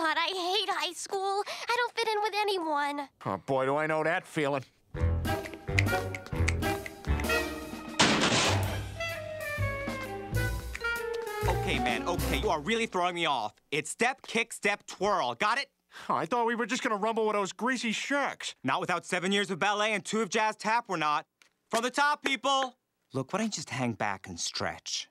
God, I hate high school. I don't fit in with anyone. Oh, boy, do I know that feeling. Okay, man, okay, you are really throwing me off. It's step, kick, step, twirl. Got it? Oh, I thought we were just gonna rumble with those greasy sharks. Not without seven years of ballet and two of jazz tap, we're not. From the top, people! Look, why don't you just hang back and stretch?